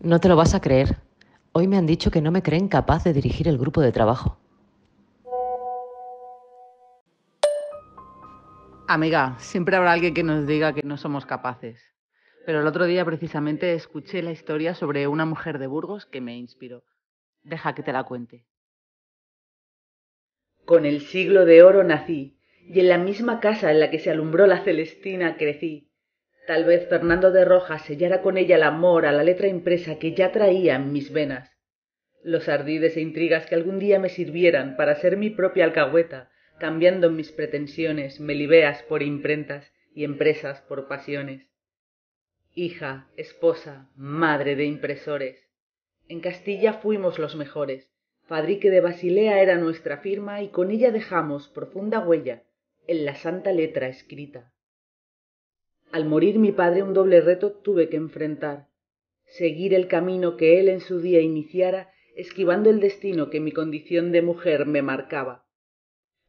No te lo vas a creer. Hoy me han dicho que no me creen capaz de dirigir el grupo de trabajo. Amiga, siempre habrá alguien que nos diga que no somos capaces. Pero el otro día precisamente escuché la historia sobre una mujer de Burgos que me inspiró. Deja que te la cuente. Con el siglo de oro nací, y en la misma casa en la que se alumbró la Celestina crecí. Tal vez Fernando de Rojas sellara con ella el amor a la letra impresa que ya traía en mis venas. Los ardides e intrigas que algún día me sirvieran para ser mi propia alcahueta, cambiando mis pretensiones, melibeas por imprentas y empresas por pasiones. Hija, esposa, madre de impresores. En Castilla fuimos los mejores. Fadrique de Basilea era nuestra firma y con ella dejamos profunda huella en la santa letra escrita. Al morir mi padre un doble reto tuve que enfrentar. Seguir el camino que él en su día iniciara, esquivando el destino que mi condición de mujer me marcaba.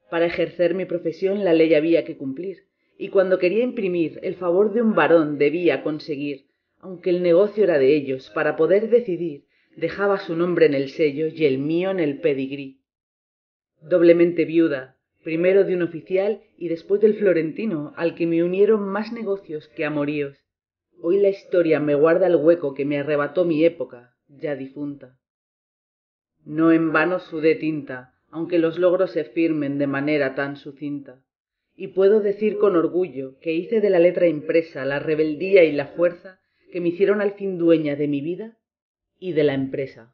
Para ejercer mi profesión la ley había que cumplir, y cuando quería imprimir el favor de un varón debía conseguir, aunque el negocio era de ellos, para poder decidir, dejaba su nombre en el sello y el mío en el pedigrí. Doblemente viuda, primero de un oficial y después del florentino, al que me unieron más negocios que amoríos. Hoy la historia me guarda el hueco que me arrebató mi época, ya difunta. No en vano sudé tinta, aunque los logros se firmen de manera tan sucinta. Y puedo decir con orgullo que hice de la letra impresa la rebeldía y la fuerza que me hicieron al fin dueña de mi vida y de la empresa.